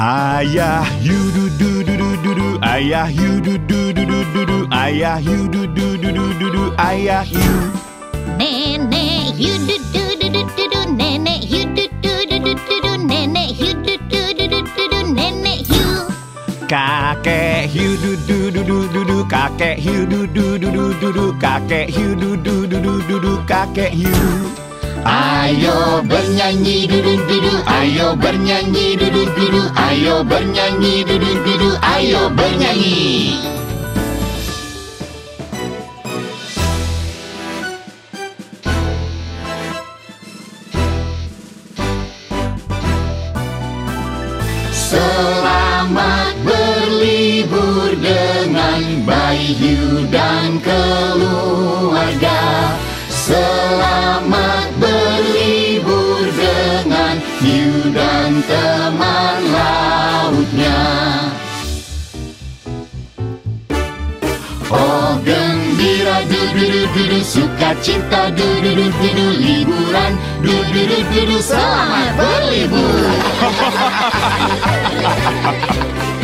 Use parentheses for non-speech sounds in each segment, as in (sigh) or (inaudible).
Ayah you du du du du du du Ayah you du du du du du du Ayah you du du du du du du Ayah you Nenek hiu du du du du du du nenek hiu du du du du du du nenek hiu du du du du du du nenek hiu Kakek hiu du du du du du du Kakek hiu du du du du du du Kakek hiu du du du du du du Kakek hiu Ayo bernyanyi dudu dudu Ayo bernyanyi dudu dudu Ayo bernyanyi dudu dudu Ayo bernyanyi. Selamat berlibur dengan bayi dan keluarga gembira du du du du du Sukacita du du du du du Liburan. Du du du du du Selamat berlibur (laughs)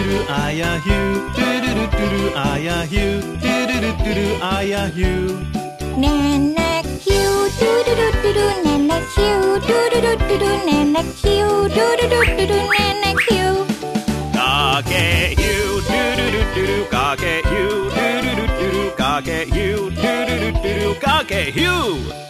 du du du du ayah hiu du du du du du ayah hiu du du du du du ayah hiu Nenek hiu du du du du du nenek hiu du du du du du nenek hiu du du du du du nenek hiu Kakek hiu du du du du du kakek hiu du du du du du kakek hiu du du du du du kakek hiu Sinterklas du du du du du Sinterklas du du du du du Sinterklas du du du du du Sinterklas selamat berlibur Untukmu du du du du du Untukmu du du du du du Untukmu du du du du du Oh untukmu Bersuka cita du du du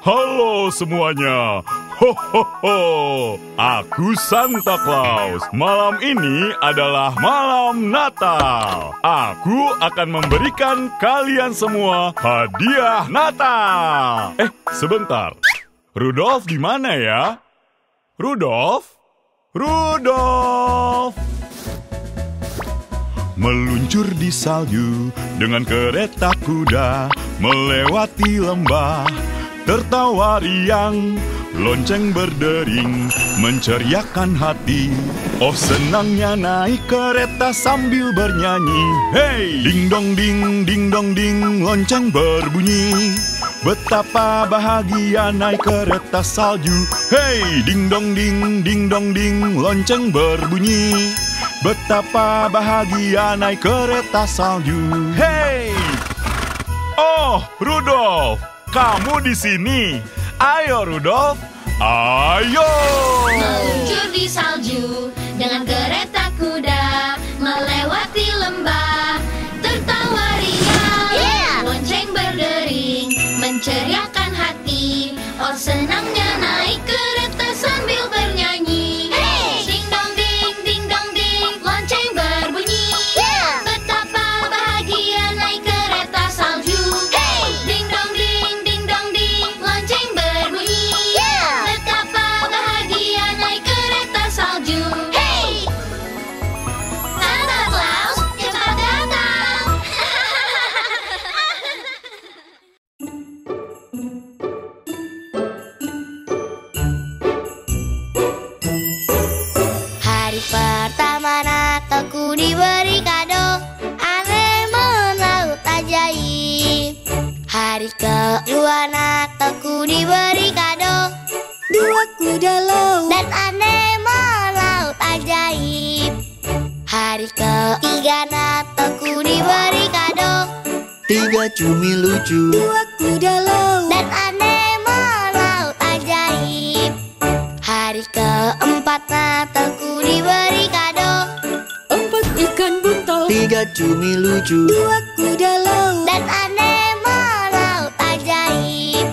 Halo semuanya. Ho ho ho. Aku Santa Claus. Malam ini adalah malam Natal. Aku akan memberikan kalian semua hadiah Natal. Eh sebentar. Rudolf di mana ya? Rudolf? Rudolf Meluncur di salju dengan kereta kuda melewati lembah. Tertawa riang lonceng berdering menceriakan hati. Oh senangnya naik kereta sambil bernyanyi. Hey! Ding dong ding ding dong ding lonceng berbunyi. Betapa bahagia naik kereta salju. Hey! Ding dong ding ding dong ding lonceng berbunyi Betapa bahagia naik kereta salju. Hey! Oh Rudolf kamu di sini? Ayo Rudolf. Ayo! Meluncur di salju dengan kereta kuda melewati cumi lucu. Dua kuda laut Dan anemo laut ajaib. Hari keempat Natalku diberi kado. Empat ikan buntal. Tiga cumi lucu. Dua kuda laut Dan anemo laut ajaib.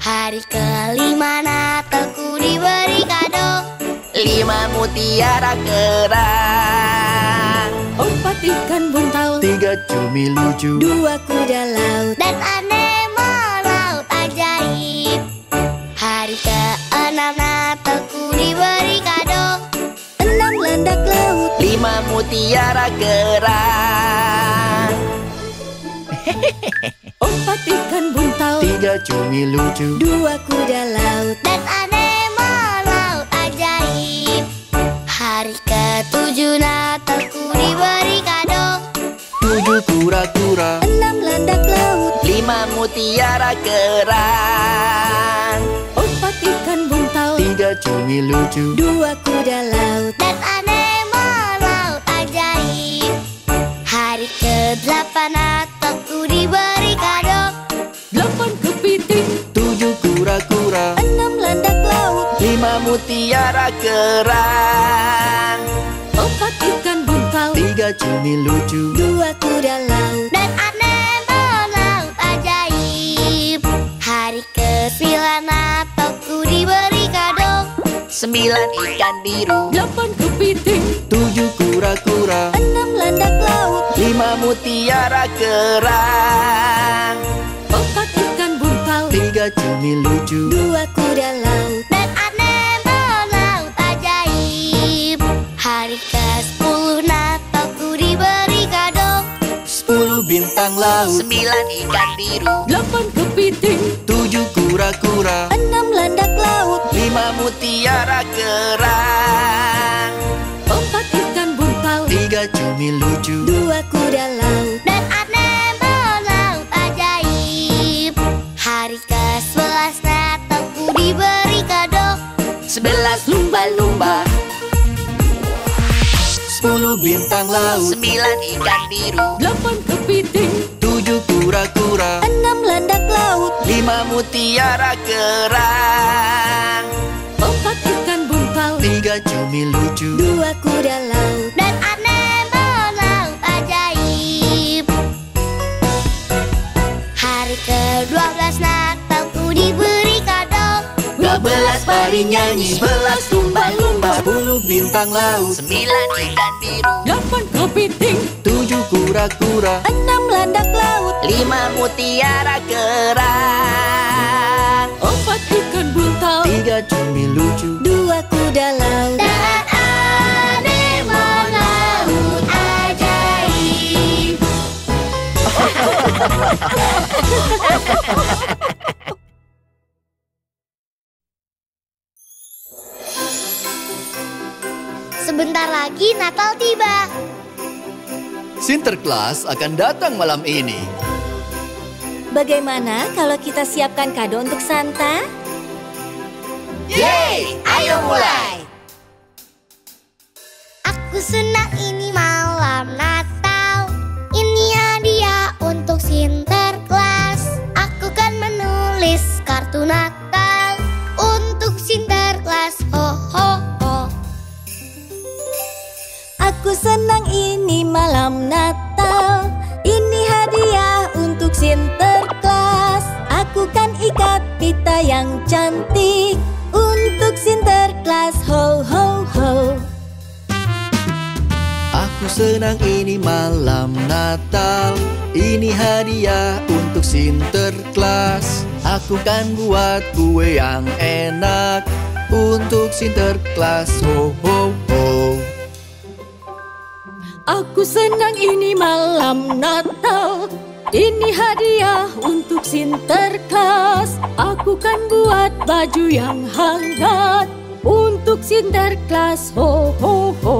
Hari kelima Natalku diberi kado. Lima mutiara Empat ikan buntal Tiga cumi lucu. Dua kuda laut Dan anemo laut ajaib. Hari keenam Natalku diberi kado. Enam landak laut. Lima mutiara kerang Empat ikan buntal. Tiga cumi lucu. Dua kuda laut. Dan mutiara kerang. Empat ikan buntal Tiga cumi lucu. Dua kuda laut. Dan anemo laut ajaib. Hari ke-8 Natalku diberi kado. Delapan kepiting Tujuh kura-kura. Enam landak laut. Lima mutiara kerang. Empat ikan buntal Tiga cumi lucu. Dua kuda laut. Dan anemo Sembilan ikan biru. Delapan kepiting. Tujuh kura-kura. Enam landak laut. Lima mutiara kerang. Empat ikan buntal. Tiga cumi lucu. Dua kuda laut. Dan anemo laut ajaib. Hari ke-10 Natalku diberi kado. Sepuluh bintang laut. Sembilan ikan biru. Delapan kepiting. Tujuh kura-kura. Enam Lima mutiara kerang. Empat ikan buntal Tiga cumi lucu. Dua kuda laut. Dan anemo laut ajaib. Hari ke-11 Natalku diberi kado. Sebelas lumba-lumba. Sepuluh bintang laut. Sembilan ikan biru. Delapan kepiting. Tujuh kura-kura. Enam landak laut. Lima mutiara kerang Tiga cumi lucu. Dua kuda laut Dan laut ajaib. Hari ke-12 Natalku diberi kado. Dua belas pari nyanyi Sebelas lumba-lumba Sepuluh bintang laut. Sembilan ikan biru. Delapan kepiting Tujuh kura-kura. Enam landak laut. Lima mutiara kerang Sebentar lagi Natal tiba Sinterklas akan datang malam ini. Bagaimana kalau kita siapkan kado untuk Santa? Yeay, ayo mulai Aku senang ini Aku senang ini malam Natal. Ini hadiah untuk Sinterklas Aku kan ikat pita yang cantik. Untuk Sinterklas Ho ho ho. Aku senang ini malam Natal. Ini hadiah untuk Sinterklas Aku kan buat kue yang enak. Untuk Sinterklas Ho ho ho Aku senang ini malam Natal. Ini hadiah untuk Sinterklas. Aku kan buat baju yang hangat. Untuk Sinterklas Ho ho ho.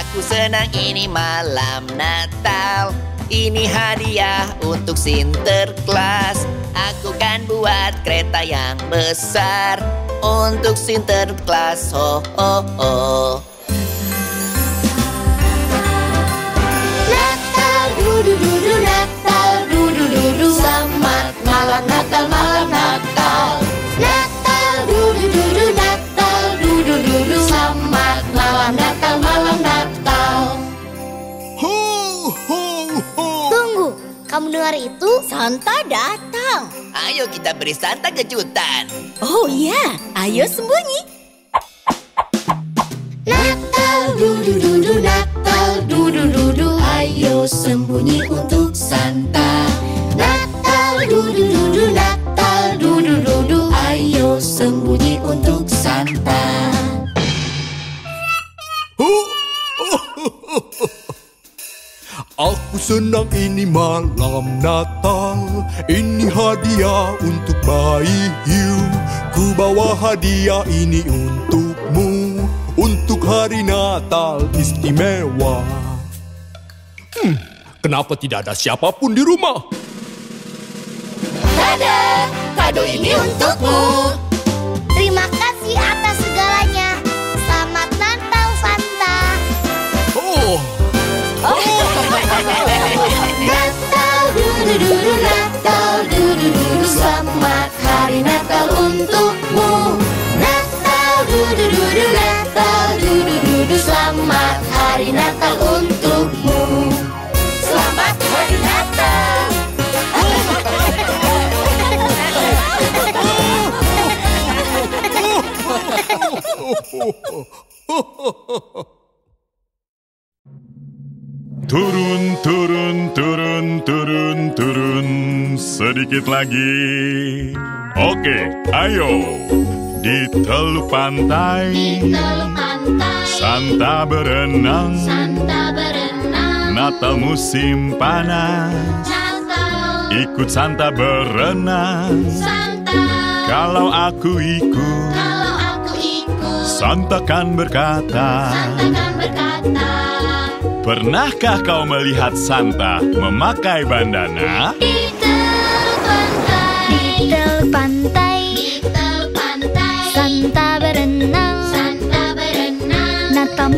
Aku senang ini malam Natal. Ini hadiah untuk Sinterklas. Aku kan buat kereta yang besar. Untuk Sinterklas Ho ho ho Natal dudu dudu Natal dudu dudu Selamat malam Natal malam Natal Natal dudu dudu Natal dudu dudu Selamat malam Natal malam Natal Ho, ho, ho. Tunggu, kamu dengar itu? Santa datang. Ayo kita beri Santa kejutan Oh iya, ayo sembunyi. Natal dudu dudu Natal dudu dudu Ayo sembunyi untuk Santa. Natal dudu dudu Natal dudu dudu Ayo sembunyi untuk Santa. Aku senang ini malam Natal. Ini hadiah untuk bayi Hiu Ku bawa hadiah ini untukmu. Untuk hari Natal istimewa Hmm, kenapa tidak ada siapa pun di rumah? Tada, kado ini untukmu Terima kasih (laughs) Turun, turun, turun, turun, turun. Sedikit lagi. Oke, ayo. Di teluk pantai. Santa berenang. Santa berenang. Natal musim panas Ikut Santa berenang. Santa. Kalau aku ikut Santa kan berkata. Kan berkata. Pernahkah kau melihat Santa memakai bandana? Di teluk pantai. Di teluk pantai. Di teluk pantai. Santa berenang. Santa berenang. Natal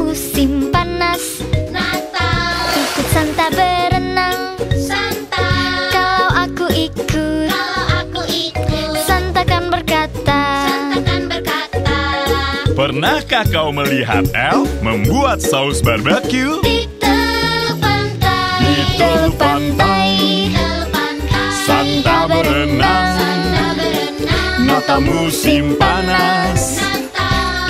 Pernahkah kau melihat elf membuat saus barbeque? Di pantai. Di pantai. Santa berenang. Santa berenang. Natal musim panas.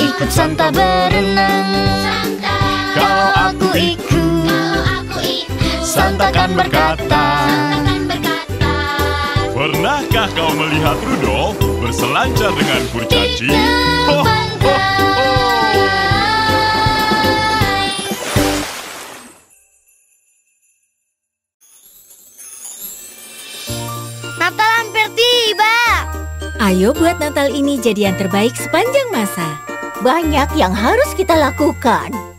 Ikut Santa berenang. Santa. Kalau aku ikut. Kalau aku ikut. Santa kan berkata Santa kan berkata Pernahkah kau melihat Rudolf berselancar dengan kurcaci? Ho, ho, ho. Natal hampir tiba Ayo buat Natal ini jadi yang terbaik sepanjang masa. Banyak yang harus kita lakukan.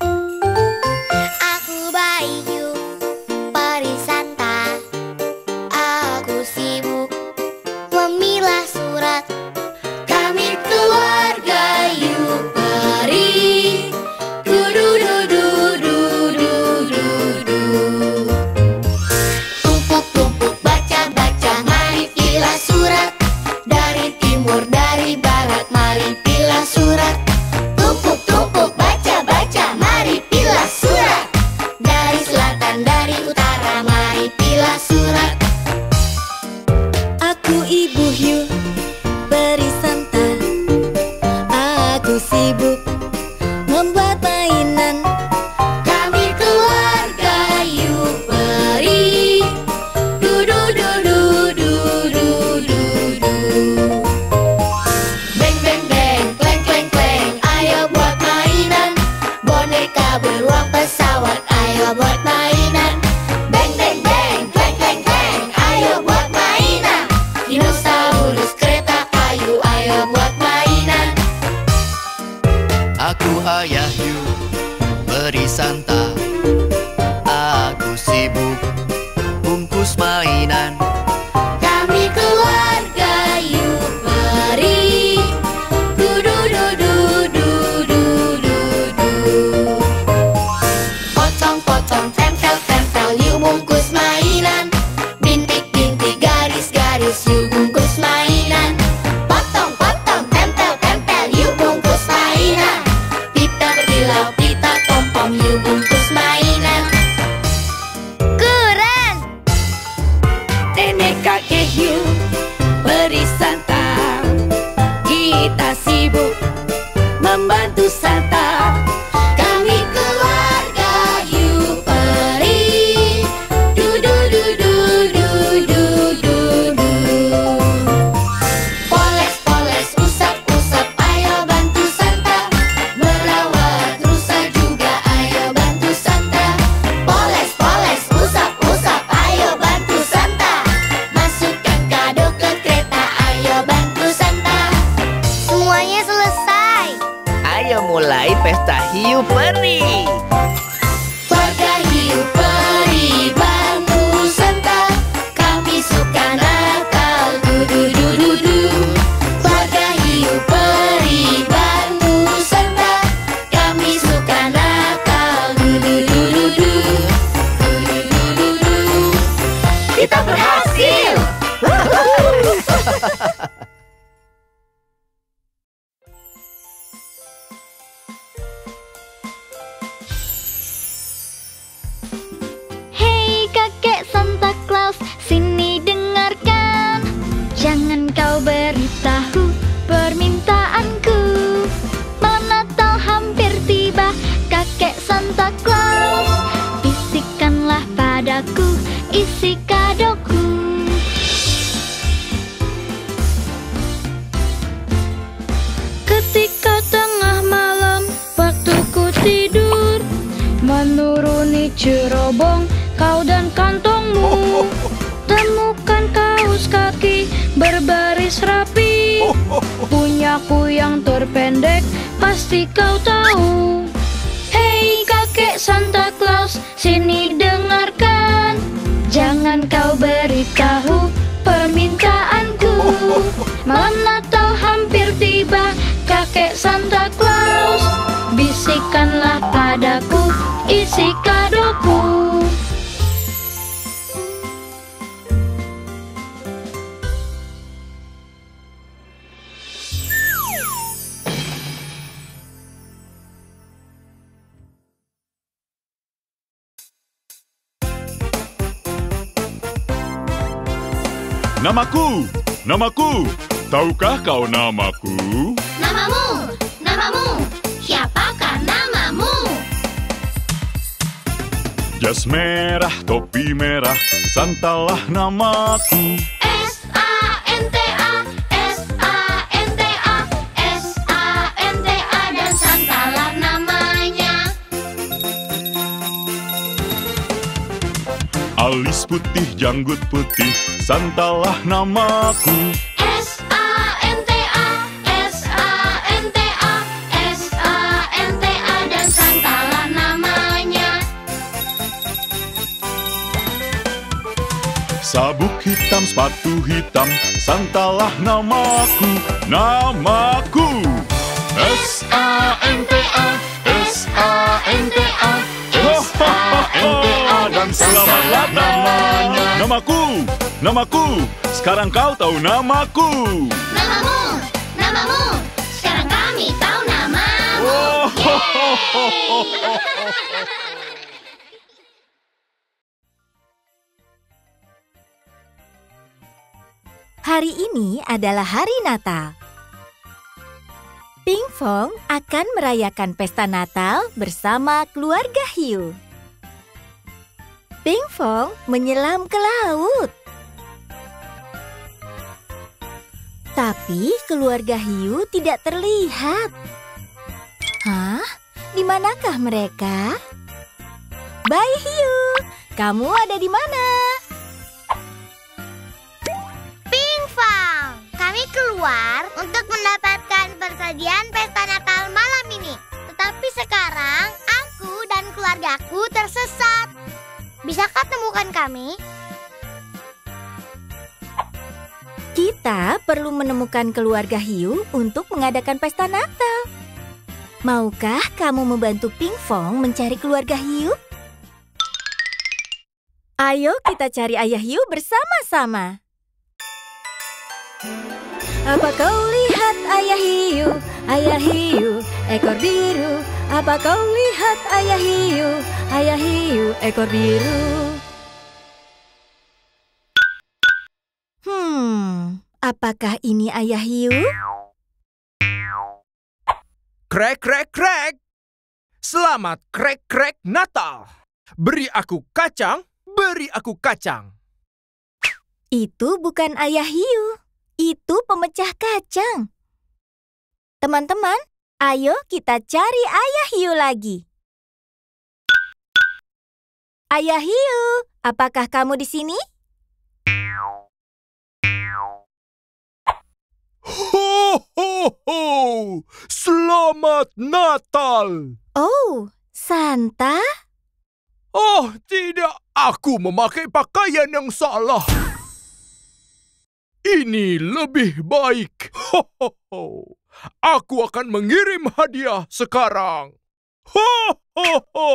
Aku ayah you Beri santa. Aku sibuk santalah namaku. S-A-N-T-A, S-A-N-T-A, S-A-N-T-A dan santalah namanya. Alis putih, janggut putih, santalah namaku. Sabuk hitam, sepatu hitam, santalah namaku. Namaku. S-A-N-T-A, S-A-N-T-A, S-A-N-T-A (laughs) dan selamat datang. Namaku, namaku. Sekarang kau tahu namaku. Namamu, namamu, sekarang kami tahu namamu. (laughs) Hari ini adalah hari Natal. Ping Fong akan merayakan pesta Natal bersama keluarga hiu. Ping Fong menyelam ke laut. Tapi keluarga hiu tidak terlihat. Hah? Di manakah mereka? Bayi hiu, kamu ada di mana? Pingfang, kami keluar untuk mendapatkan persajian pesta Natal malam ini. Tetapi sekarang aku dan keluargaku tersesat. Bisakah temukan kami? Kita perlu menemukan keluarga hiu untuk mengadakan pesta Natal. Maukah kamu membantu Ping Fong mencari keluarga hiu? Ayo kita cari ayah hiu bersama-sama. Apa kau lihat ayah hiu, ayah hiu, ekor biru? Apa kau lihat ayah hiu, ayah hiu, ekor biru? Apakah ini Ayah Hiu? Krek, krek, krek. Selamat krek, krek Natal. Beri aku kacang, beri aku kacang. Itu bukan Ayah Hiu. Itu pemecah kacang. Teman-teman, ayo kita cari Ayah Hiu lagi. Ayah Hiu, apakah kamu di sini? Ho, ho, ho! Selamat Natal! Oh, Santa? Oh, tidak. Aku memakai pakaian yang salah. Ini lebih baik. Ho, ho, ho. Aku akan mengirim hadiah sekarang. Ho, ho, ho!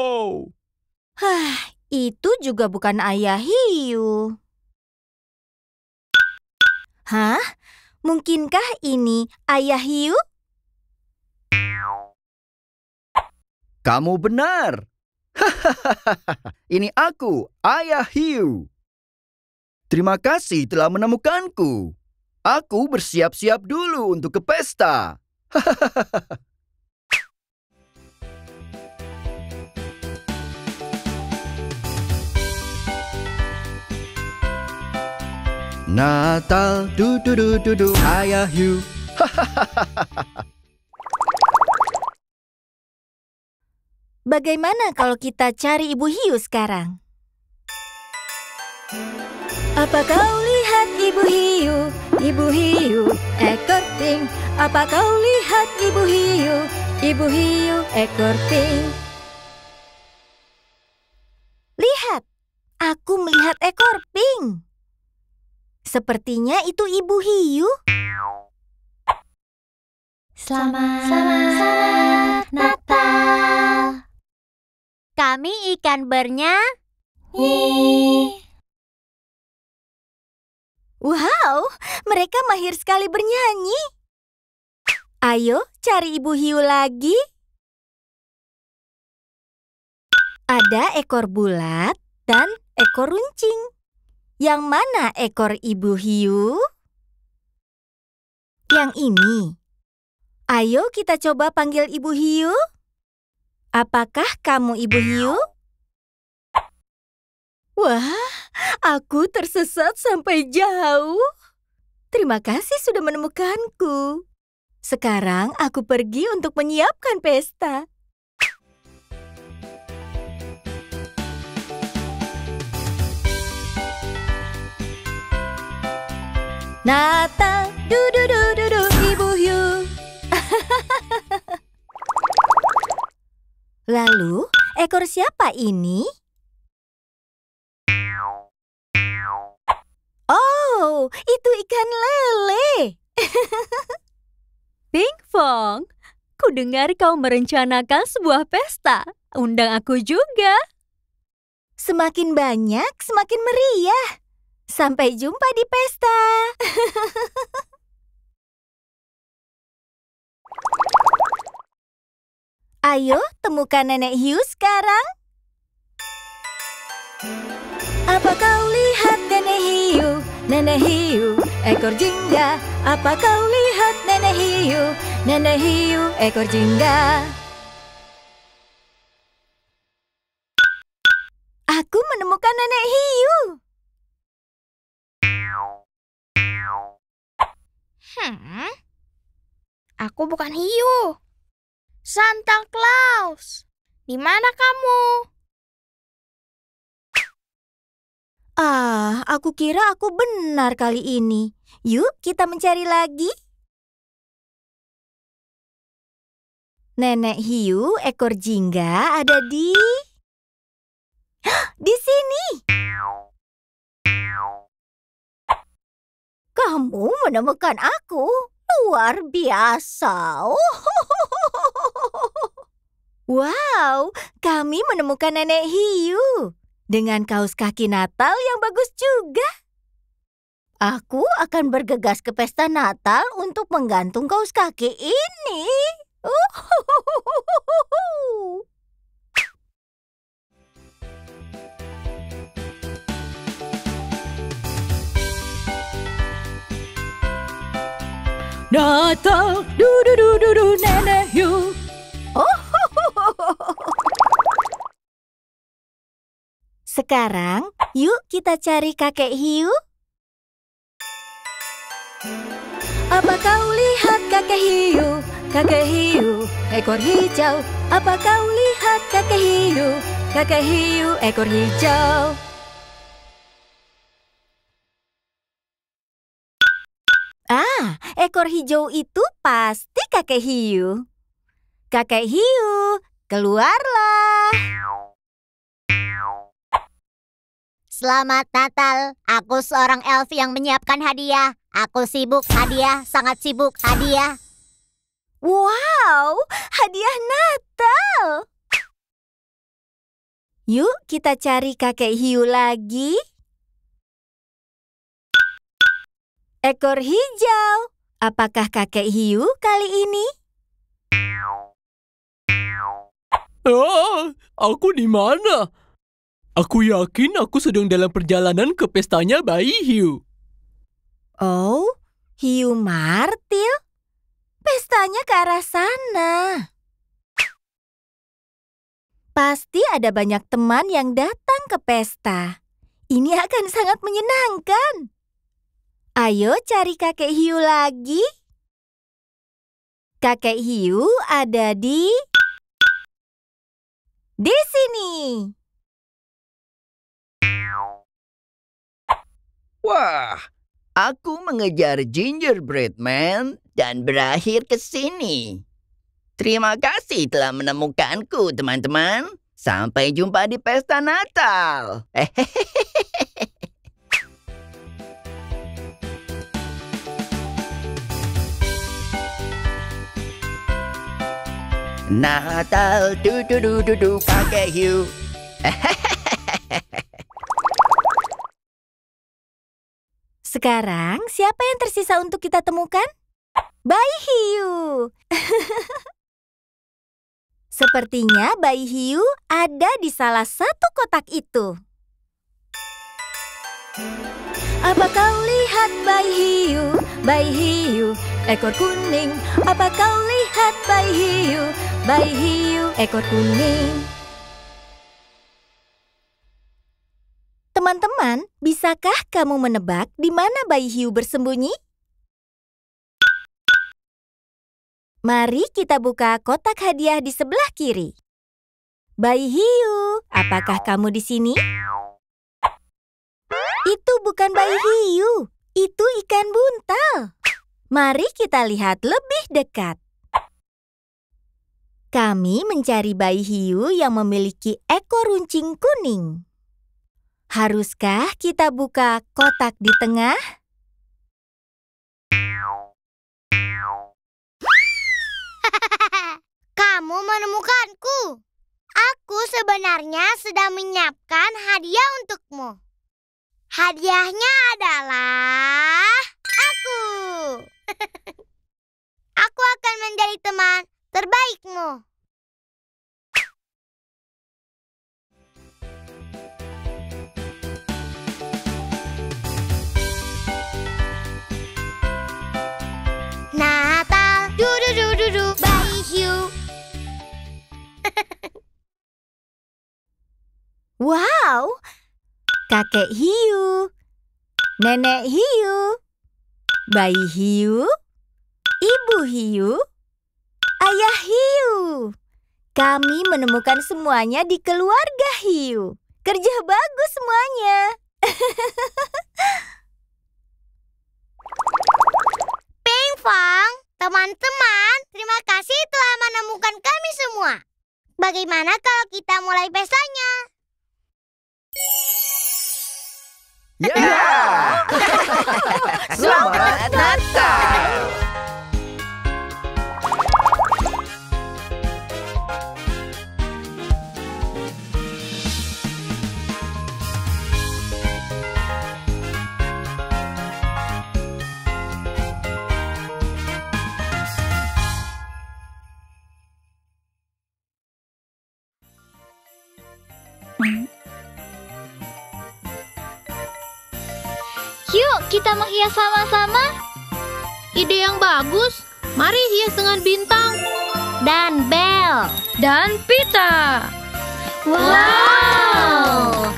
Hah, itu juga bukan Ayah Hiu. Hah? Mungkinkah ini Ayah Hiu? Kamu benar. (laughs) Ini aku, Ayah Hiu. Terima kasih telah menemukanku. Aku bersiap-siap dulu untuk ke pesta. (laughs) Natal, du du du du du, Ayah Hiu. (laughs) Bagaimana kalau kita cari Ibu Hiu sekarang? Apa kau lihat Ibu Hiu, Ibu Hiu, ekor ting? Apa kau lihat Ibu Hiu, Ibu Hiu, ekor ting? Lihat, aku melihat ekor pink. Sepertinya itu Ibu Hiu. Selamat, Selamat Natal. Kami ikan bernya. Wow, mereka mahir sekali bernyanyi. Ayo cari Ibu Hiu lagi. Ada ekor bulat dan ekor runcing. Yang mana ekor Ibu Hiu? Yang ini. Ayo kita coba panggil Ibu Hiu. Apakah kamu Ibu Hiu? Wah, aku tersesat sampai jauh. Terima kasih sudah menemukanku. Sekarang aku pergi untuk menyiapkan pesta. Natal, du du du du du, Ibu. (laughs) Lalu, ekor siapa ini? Oh, itu ikan lele. (laughs) Pingfong, ku dengar kau merencanakan sebuah pesta. Undang aku juga. Semakin banyak, semakin meriah. Sampai jumpa di pesta. (laughs) Ayo, temukan Nenek Hiu sekarang. Apa kau lihat Nenek Hiu? Nenek Hiu, ekor jingga. Apa kau lihat Nenek Hiu? Nenek Hiu, ekor jingga. Aku menemukan Nenek Hiu. Hmm, aku bukan hiu. Santa Claus, di mana kamu? Ah, aku kira aku benar kali ini. Yuk, kita mencari lagi. Nenek hiu ekor jingga ada di... Di sini. Kamu menemukan aku. Luar biasa. (laughs) Wow, kami menemukan nenek hiu dengan kaos kaki Natal yang bagus juga. Aku akan bergegas ke pesta Natal untuk menggantung kaos kaki ini. Natal, du du du du du Sekarang, yuk kita cari kakek hiu. Apa kau lihat kakek hiu? Kakek hiu, ekor hijau. Apa kau lihat kakek hiu? Kakek hiu, ekor hijau. Ah, ekor hijau itu pasti kakek hiu. Kakek hiu, keluarlah. Selamat Natal. Aku seorang elf yang menyiapkan hadiah. Aku sibuk hadiah, sangat sibuk hadiah. Wow, hadiah Natal. Yuk kita cari kakek hiu lagi. Ekor hijau. Apakah kakek hiu kali ini? Ah, aku di mana? Aku yakin aku sedang dalam perjalanan ke pestanya bayi hiu. Oh, hiu martil. Pestanya ke arah sana. Pasti ada banyak teman yang datang ke pesta. Ini akan sangat menyenangkan. Ayo cari kakek hiu lagi. Kakek hiu ada di di sini. Wah, aku mengejar gingerbread man dan berakhir ke sini. Terima kasih telah menemukanku, teman-teman. Sampai jumpa di pesta Natal. (laughs) Natal, du du du du du kakek hiu. (laughs) Sekarang siapa yang tersisa untuk kita temukan? Bayi hiu. (laughs) Sepertinya bayi hiu ada di salah satu kotak itu. Apa kau lihat bayi hiu? Bayi hiu, ekor kuning. Apa kau lihat bayi hiu? Bayi hiu, ekor kuning. Teman-teman, bisakah kamu menebak di mana bayi hiu bersembunyi? Mari kita buka kotak hadiah di sebelah kiri. Bayi hiu, apakah kamu di sini? Itu bukan bayi hiu, itu ikan buntal. Mari kita lihat lebih dekat. Kami mencari bayi hiu yang memiliki ekor runcing kuning. Haruskah kita buka kotak di tengah? (laughs) Kamu menemukanku. Aku sebenarnya sedang menyiapkan hadiah untukmu. Hadiahnya adalah aku. (laughs) aku akan menjadi teman terbaikmu. Wow, kakek hiu, nenek hiu, bayi hiu, ibu hiu, ayah hiu. Kami menemukan semuanya di keluarga hiu. Kerja bagus semuanya. (laughs) Pingfong, teman-teman, terima kasih telah menemukan kami semua. Bagaimana kalau kita mulai pestanya? Ya! (laughs) Selamat Natal! hias sama-sama? Ide yang bagus. Mari hias dengan bintang. Dan bel. Dan pita. Wow!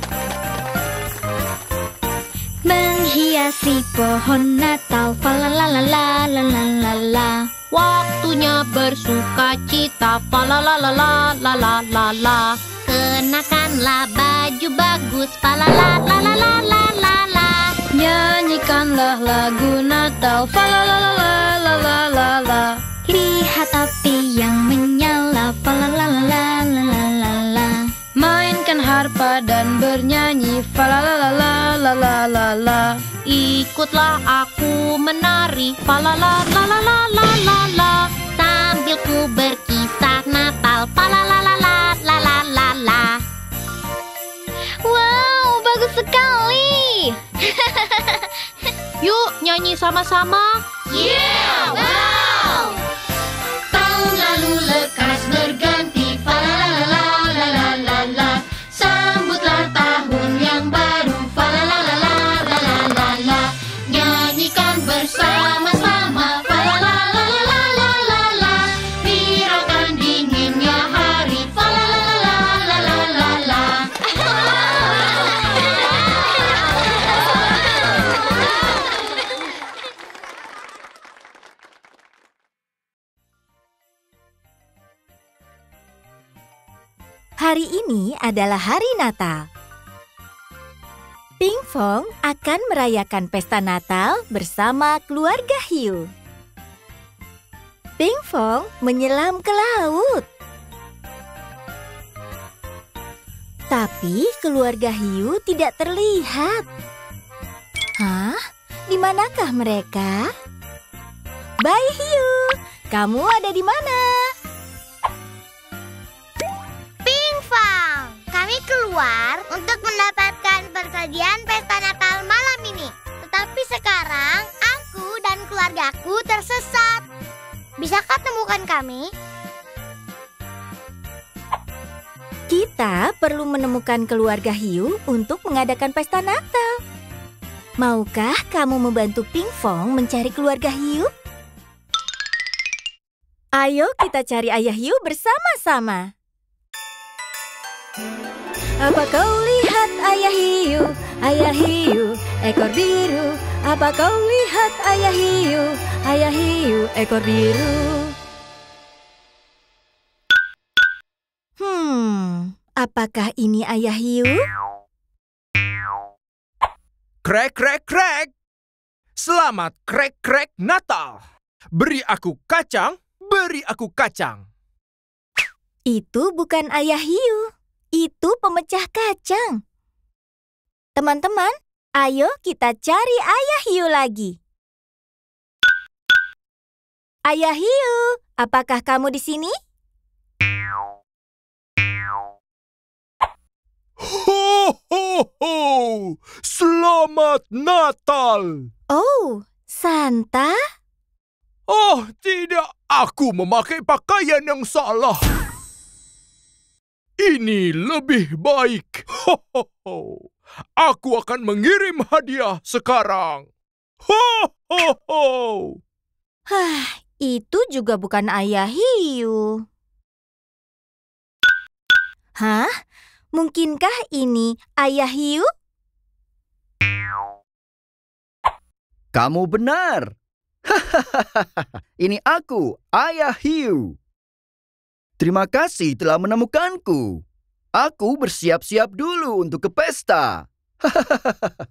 Menghiasi pohon Natal. Falalalalalala. Waktunya bersuka cita. Falalalalalala. Kenakanlah baju bagus. Falalalalalala. Nyanyikanlah lagu Natal, falalalalalalalala. Lihat api yang menyala, falalalalalalalala. Mainkan harpa dan bernyanyi, falalalalalalalala. Ikutlah aku menari, falalalalalalalala. Sambil ku berkisah Natal, falalalalalalalala. Wow, bagus sekali. (laughs) Yuk nyanyi sama-sama. Yeah, wow. Tahun lalu lekas berganti pala. Adalah hari Natal. Ping Fong akan merayakan pesta Natal bersama keluarga Hiu. Ping Fong menyelam ke laut. Tapi keluarga Hiu tidak terlihat. Hah? Di manakah mereka? Bayi Hiu, kamu ada di mana? Keluar untuk mendapatkan persajian pesta Natal malam ini. Tetapi sekarang aku dan keluargaku tersesat. Bisakah temukan kami? Kita perlu menemukan keluarga Hiu untuk mengadakan pesta Natal. Maukah kamu membantu Ping Fong mencari keluarga Hiu? Ayo kita cari ayah Hiu bersama-sama. Apa kau lihat ayah hiu, ayah hiu, ekor biru? Apa kau lihat ayah hiu, ayah hiu, ekor biru? Hmm, apakah ini ayah Hiu? Krek, krek, krek. Selamat krek, krek Natal. Beri aku kacang, beri aku kacang. Itu bukan ayah hiu. Itu pemecah kacang. Teman-teman, ayo kita cari ayah hiu lagi. Ayah hiu, apakah kamu di sini? Ho, ho, ho! Selamat Natal! Oh, Santa? Oh, tidak. Aku memakai pakaian yang salah. Ini lebih baik. Ho, ho, ho. Aku akan mengirim hadiah sekarang. Ho, ho, ho. Hah, itu juga bukan ayah hiu. Hah? Mungkinkah ini ayah hiu? Kamu benar. (laughs) Ini aku, Ayah Hiu. Terima kasih telah menemukanku. Aku bersiap-siap dulu untuk ke pesta. (laughs)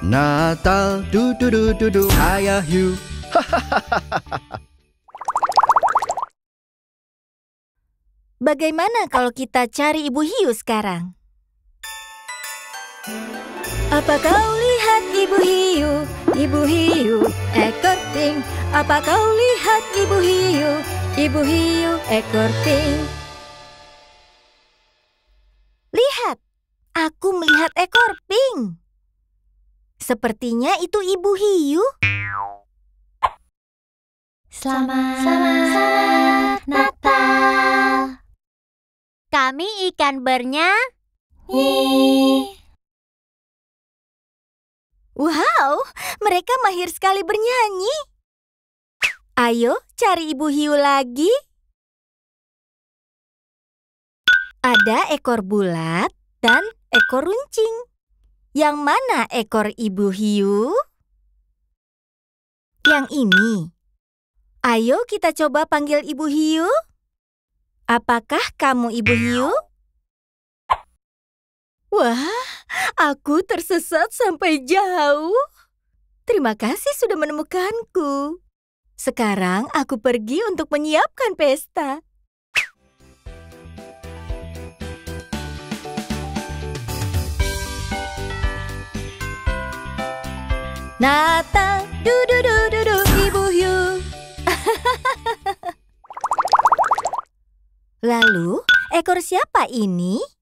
Natal, du du du du du, Ayah Hiu. (laughs) Bagaimana kalau kita cari Ibu Hiu sekarang? Apa kau lihat ibu hiu, ibu hiu, ekor pink? Apa kau lihat ibu hiu, ibu hiu, ekor pink? Lihat, aku melihat ekor pink. Sepertinya itu Ibu Hiu. Selamat, Selamat Natal. kami ikan bernya. Wow, mereka mahir sekali bernyanyi. Ayo cari Ibu Hiu lagi. Ada ekor bulat dan ekor runcing. Yang mana ekor Ibu Hiu? Yang ini. Ayo kita coba panggil Ibu Hiu. Apakah kamu Ibu Hiu? Wah, aku tersesat sampai jauh. Terima kasih sudah menemukanku. Sekarang aku pergi untuk menyiapkan pesta. Natal, du du du du du, Ibu. (laughs) Lalu, ekor siapa ini?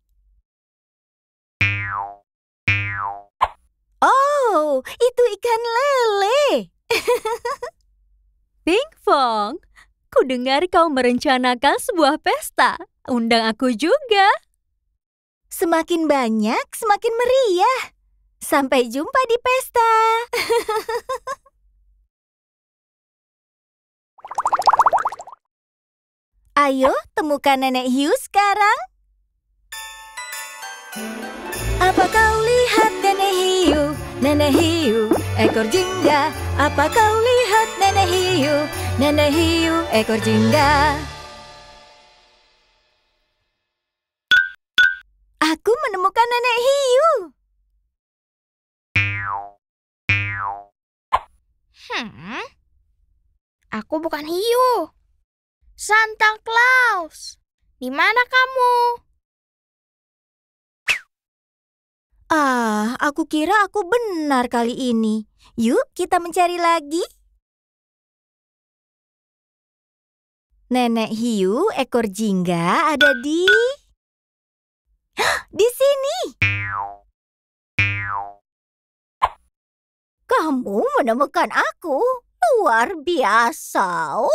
Oh, itu ikan lele. (laughs) Ping Fong, ku dengar kau merencanakan sebuah pesta. Undang aku juga. Semakin banyak, semakin meriah. Sampai jumpa di pesta. (laughs) Ayo, temukan Nenek Hiu sekarang. Apa kau lihat Nenek Hiu? Nenek Hiu, ekor jingga. Apa kau lihat Nenek Hiu? Nenek Hiu, ekor jingga. Aku menemukan Nenek Hiu. Hmm, aku bukan hiu. Santa Claus, di mana kamu? Ah, aku kira aku benar kali ini. Yuk, kita mencari lagi. Nenek hiu ekor jingga ada di... (gasps) Di sini. Kamu menemukan aku. Luar biasa. (laughs)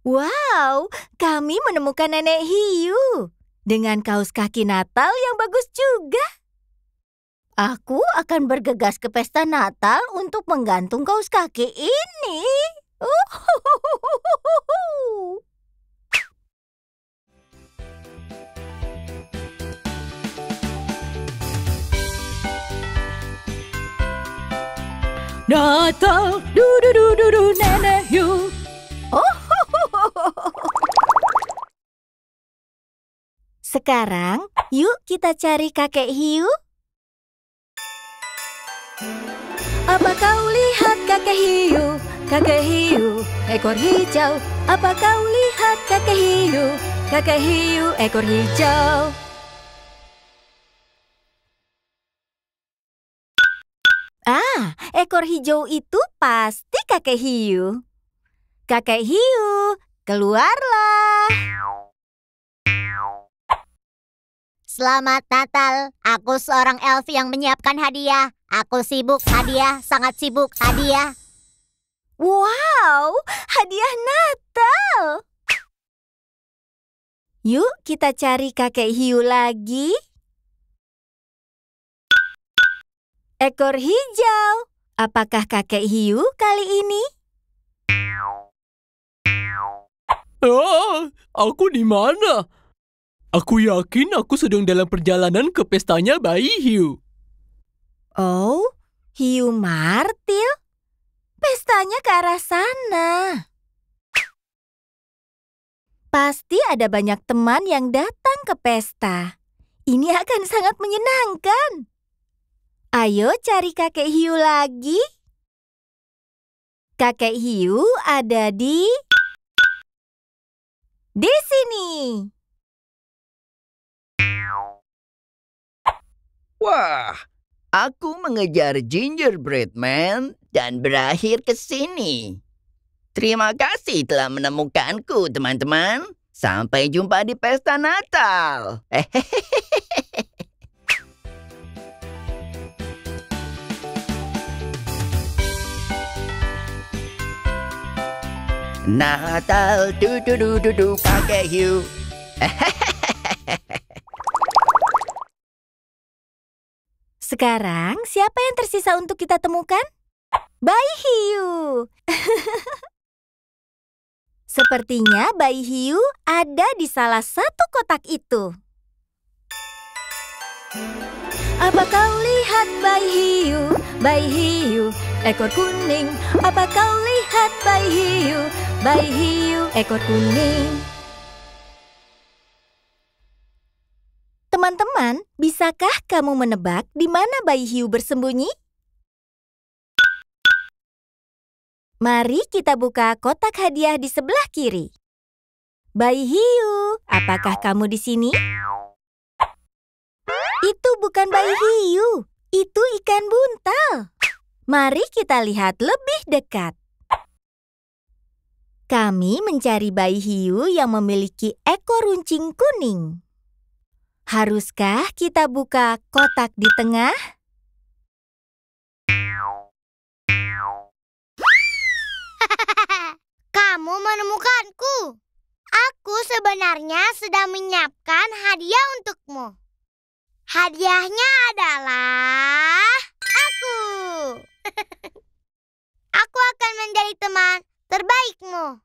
Wow, kami menemukan nenek hiu dengan kaos kaki Natal yang bagus juga. Aku akan bergegas ke pesta Natal untuk menggantung kaos kaki ini. Natal, du du du du du, Nenek Hiu. Sekarang, yuk kita cari kakek hiu. Apa kau lihat kakek hiu? Kakek hiu, ekor hijau. Apa kau lihat kakek hiu? Kakek hiu, ekor hijau. Ah, ekor hijau itu pasti kakek hiu. Kakek hiu, keluarlah. Selamat Natal, aku seorang elf yang menyiapkan hadiah. Aku sibuk hadiah, sangat sibuk hadiah. Wow, hadiah Natal. Yuk kita cari kakek hiu lagi. Ekor hijau, apakah kakek hiu kali ini? Ah, aku di mana? Aku yakin aku sedang dalam perjalanan ke pestanya bayi hiu. Oh, hiu martil? Pestanya ke arah sana. Pasti ada banyak teman yang datang ke pesta. Ini akan sangat menyenangkan. Ayo cari kakek hiu lagi. Kakek hiu ada di... Di sini. Wah, aku mengejar gingerbread man dan berakhir ke sini. Terima kasih telah menemukanku, teman-teman. Sampai jumpa di pesta Natal. (laughs) Natal du du du du du kakek hiu. (laughs) Sekarang, siapa yang tersisa untuk kita temukan? Bayi hiu. (laughs) Sepertinya bayi hiu ada di salah satu kotak itu. Apa kau lihat bayi hiu, bayi hiu, ekor kuning? Apa kau lihat bayi hiu, bayi hiu, ekor kuning? Teman-teman, bisakah kamu menebak di mana bayi hiu bersembunyi? Mari kita buka kotak hadiah di sebelah kiri. Bayi hiu, apakah kamu di sini? Itu bukan bayi hiu, itu ikan buntal. Mari kita lihat lebih dekat. Kami mencari bayi hiu yang memiliki ekor runcing kuning. Haruskah kita buka kotak di tengah? (laughs) Kamu menemukanku. Aku sebenarnya sedang menyiapkan hadiah untukmu. Hadiahnya adalah aku. (laughs) aku akan menjadi teman terbaikmu.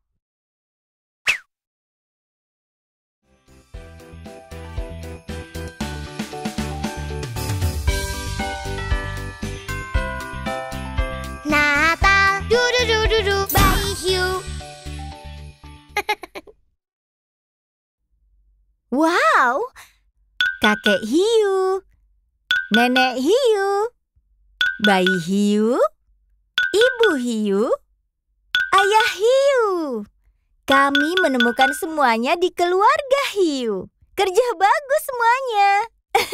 Wow, kakek hiu, nenek hiu, bayi hiu, ibu hiu, ayah hiu. Kami menemukan semuanya di keluarga hiu. Kerja bagus semuanya. (laughs)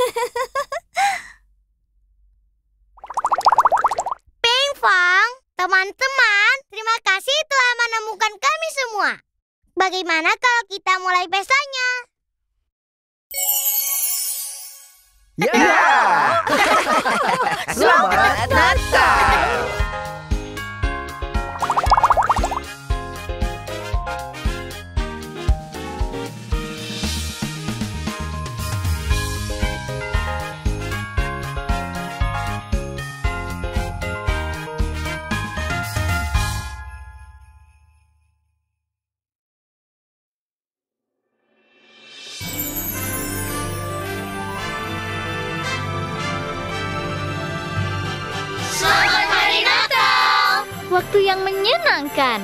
Ping Fong, teman-teman, terima kasih telah menemukan kami semua. Bagaimana kalau kita mulai pestanya? Ya! (laughs) Selamat Natal! Waktu yang menyenangkan.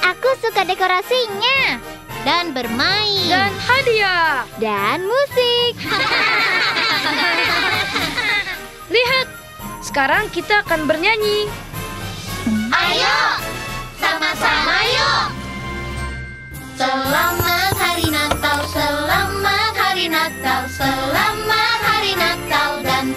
Aku suka dekorasinya. Dan bermain. Dan hadiah. Dan musik. (laughs) Lihat, sekarang kita akan bernyanyi. Ayo, sama-sama yuk. Selamat Hari Natal, selamat Hari Natal, selamat Hari Natal dan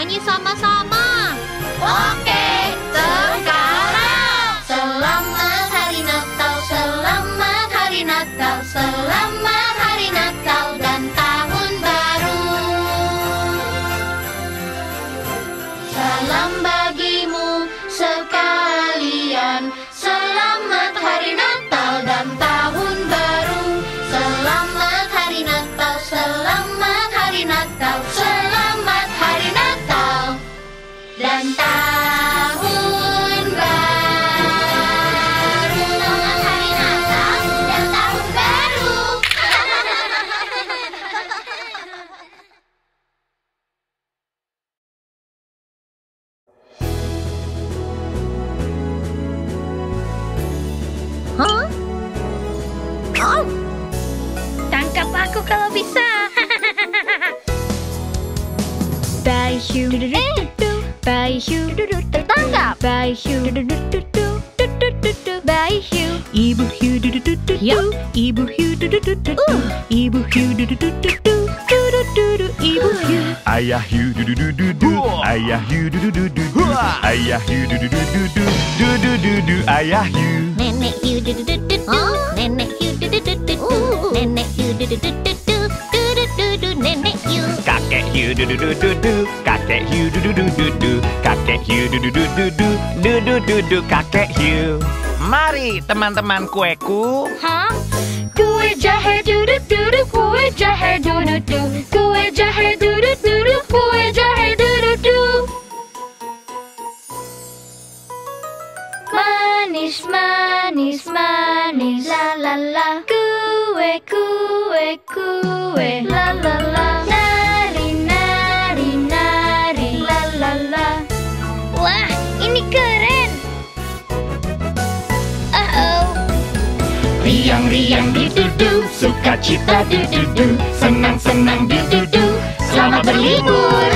nyanyi sama-sama. Oke, sekarang Selamat Hari Natal, selamat Hari Natal, selamat bayi hiu. Tertangkap. Bayi hiu. Bayi hiu. Ibu hiu du du du du du. Ibu hiu du du du du du. Ibu hiu du du du du du. Du du du du. Ibu hiu. Ayah hiu du du du du du. Ayah hiu du du du du du. Ayah hiu du du du du du. Du du du du ayah hiu. Nenek hiu du du du du du. Nenek hiu du du du du du. Nenek hiu du du du du du. Du du du du nenek hiu. Hiu du du du du du. Kakek hiu du du du du du. Kakek hiu du du du du du. Du du du du kakek hiu. Mari teman-teman kueku. Hah? Kue jahe du du du du. Kue jahe du du du. Kue jahe du du du du. Kue jahe du du du. Manis, manis, manis, la la la. Kue, kue, kue, la la la. Riang-riang du. Sukacita du du du. Senang-senang du du du. Selamat berlibur.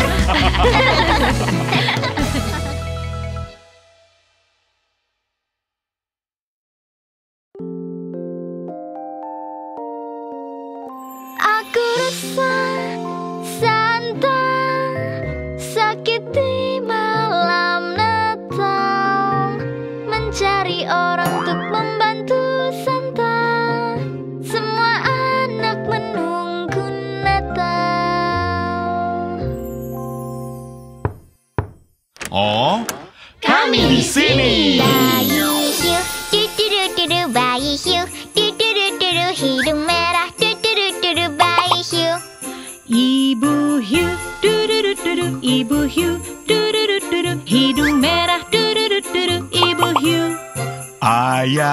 Aku resah,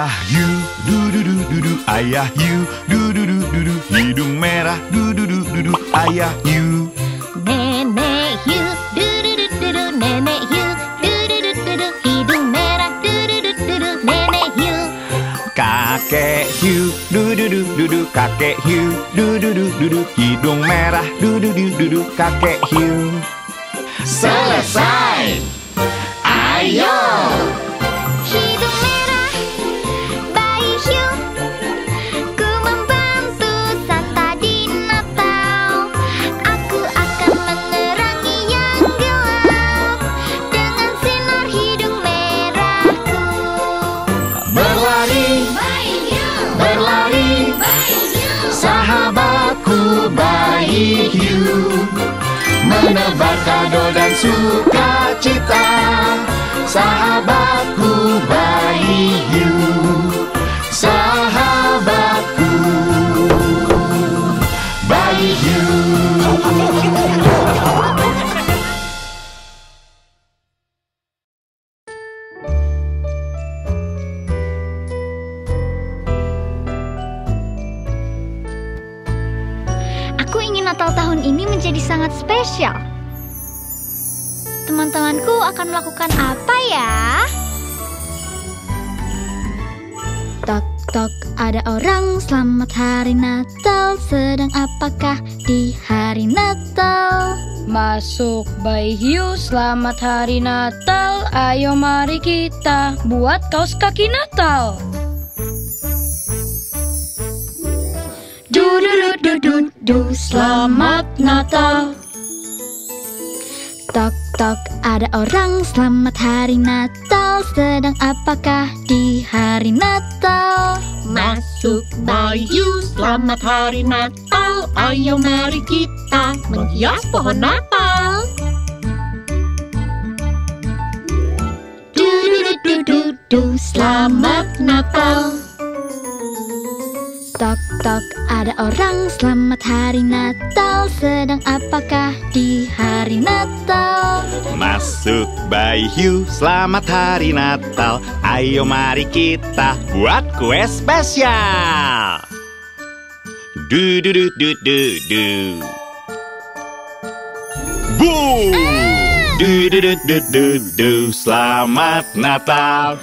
Ayah hiu, du du du du du. Ayah hiu, du du du du du. Hidung merah, du du du du du. Ayah hiu. Nenek hiu, du du du du du, nenek hiu, du du du du du, hidung merah, du du du du du, nenek hiu. Kakek hiu, du du du du du. Kakek hiu, du du du du du. Hidung merah, du du du du du. Kakek hiu. Selesai. Ayo. Sukacita Sahabatku bayi hiu Sahabatku bayi hiu Aku ingin Natal tahun ini menjadi sangat spesial. Akan melakukan apa ya? Tok tok ada orang selamat hari Natal Sedang apakah di hari Natal? Masuk bayi hiu, selamat hari Natal. Ayo mari kita buat kaos kaki Natal. Du du du du du du, selamat Natal. Tok tok ada orang selamat hari Natal Sedang apakah di hari Natal? Masuk Bayu, selamat hari Natal. Ayo mari kita menghias pohon Natal. Du du du du du du, selamat Natal. Tok tok ada orang selamat hari Natal. Sedang apakah di hari Natal? Masuk bayi hiu, selamat hari Natal. Ayo mari kita buat kue spesial. Du du du du du du. Bu! Du du du du du du. Selamat Natal.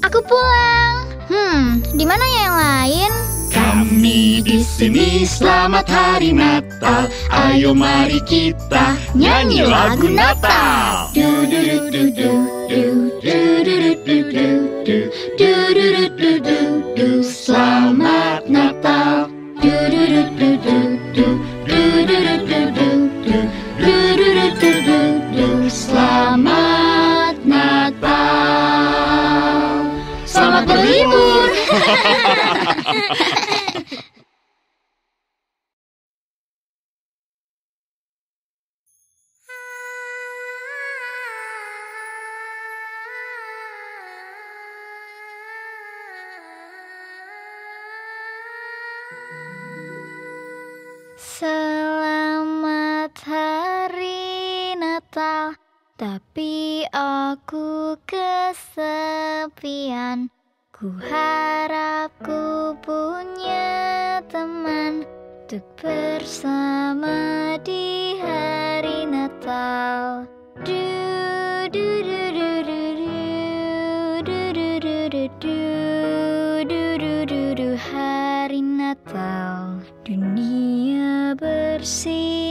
Aku pulang. Hmm, di mana ya yang lain? Kami di sini selamat hari Natal. Ayo mari kita nyanyi lagu Natal. Du du du du du du du du du du du du du du du du du du Selamat Natal. Du du du du du Selamat hari Natal Tapi aku kesepian Ku harap ku punya teman Untuk bersama di hari Natal Du du du du du du du du du du du du du du hari Natal dunia bersinar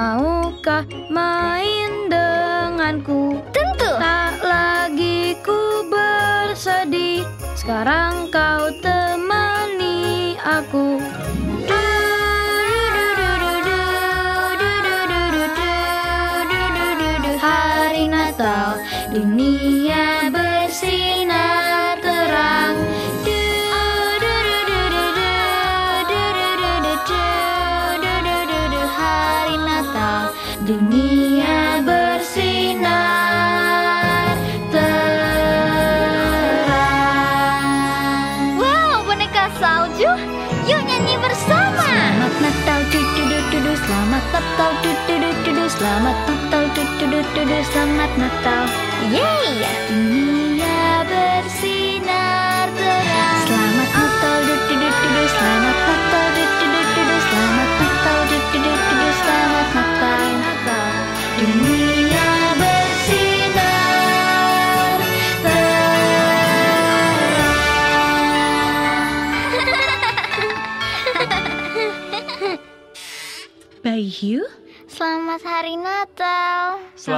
Maukah main denganku? Tentu. Tak lagi ku bersedih. Sekarang kau temani aku duduk selamat Natal Yeay! Dunia bersinar terang. Selamat Natal duduk duduk Selamat Natal duduk duduk Selamat Natal duduk duduk Selamat Natal Dunia bersinar terang. Bayu?